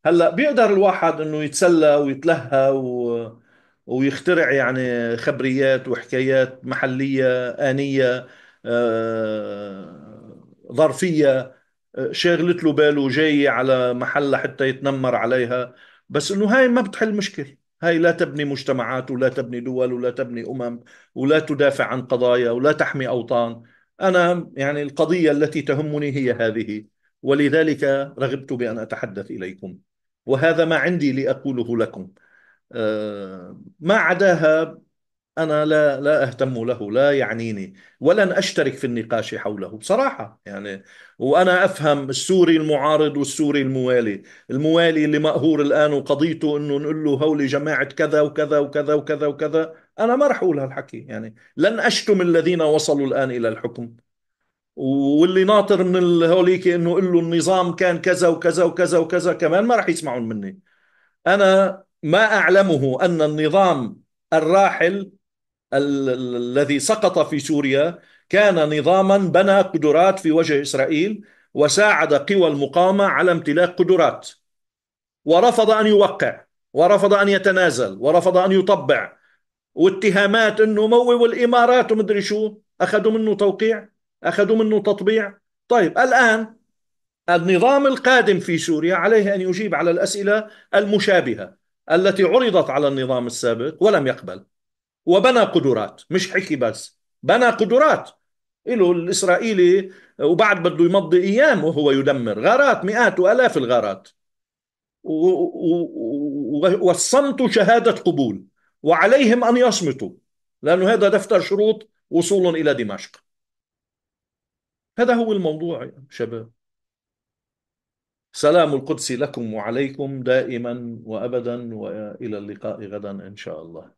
هلأ بيقدر الواحد أنه يتسلى ويتلهى و ويخترع يعني خبريات وحكايات محلية آنية آه، ظرفية. شاغلت له باله جاي على محل حتى يتنمر عليها. بس إنه هاي ما بتحل مشكل هاي لا تبني مجتمعات ولا تبني دول ولا تبني أمم ولا تدافع عن قضايا ولا تحمي أوطان. أنا يعني القضية التي تهمني هي هذه. ولذلك رغبت بأن أتحدث إليكم. وهذا ما عندي لأقوله لكم. ما عداها أنا لا لا أهتم له لا يعنيني ولن أشترك في النقاش حوله. بصراحة يعني وأنا أفهم السوري المعارض والسوري الموالي. الموالي اللي مقهور الآن وقضيته أنه نقول له هولي جماعة كذا وكذا وكذا وكذا وكذا. أنا ما رح أقول هالحكي يعني. لن أشتم الذين وصلوا الآن إلى الحكم. واللي ناطر من هوليك إنه قل له النظام كان كذا وكذا وكذا وكذا كمان ما راح يسمعون مني. أنا ما أعلمه أن النظام الراحل الذي سقط في سوريا كان نظاما بنى قدرات في وجه إسرائيل وساعد قوى المقاومة على امتلاك قدرات. ورفض أن يوقع ورفض أن يتنازل ورفض أن يطبع. واتهامات إنه موي والامارات ومدري شو أخذوا منه توقيع أخذوا منه تطبيع. طيب الآن النظام القادم في سوريا عليه أن يجيب على الأسئلة المشابهة. التي عرضت على النظام السابق ولم يقبل. وبنى قدرات مش حكي بس بنى قدرات. له الإسرائيلي وبعد بده يمضي أيام وهو يدمر. غارات مئات وألاف الغارات. والصمت شهادة قبول. وعليهم أن يصمتوا. لأنه هذا دفتر شروط وصول إلى دمشق. هذا هو الموضوع يا شباب. سلام القدس لكم وعليكم دائما وأبدا وإلى اللقاء غدا إن شاء الله.